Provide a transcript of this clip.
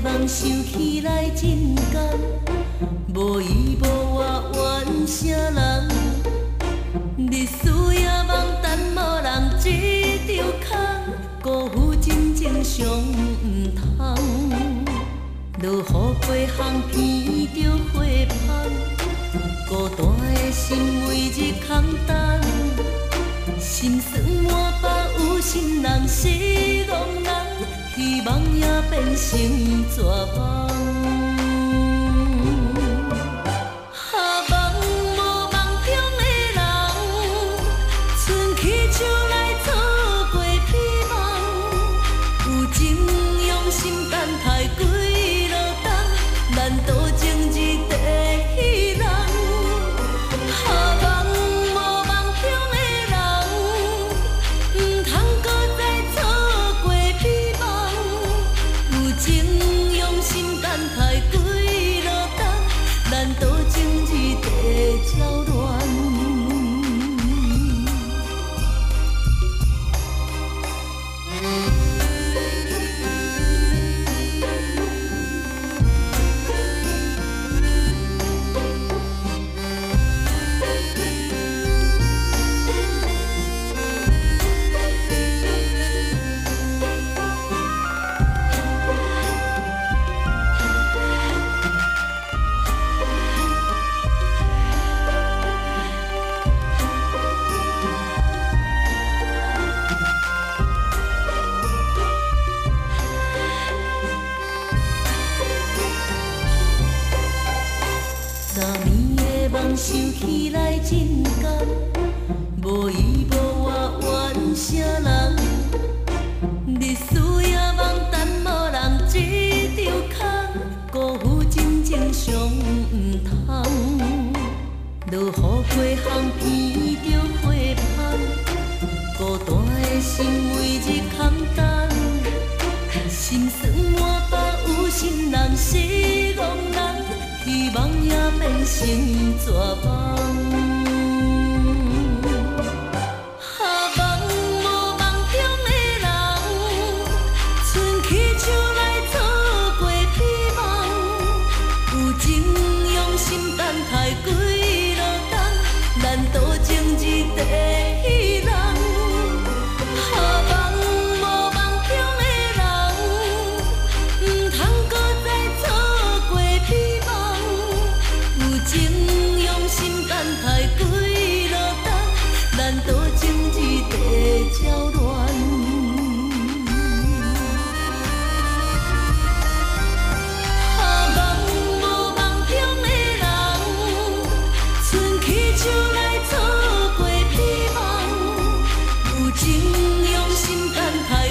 梦想起来真甘，无依无我怨啥人？日思夜梦等无人一张空，辜负真正上毋通。落雨飞香闻着花香，孤单的心每日空等，心酸满腹有心人失望。希望也变成绝望。想起来真甘，无依无我怨谁人？日思夜梦等无人一张空，辜负真情上唔通。落雨过巷闻着花香，孤单的心每日空等，心酸满腹有心人失望。梦也免成作梦。多情乱，啊，梦无梦中的人，春去秋来过，如今用心谈谈。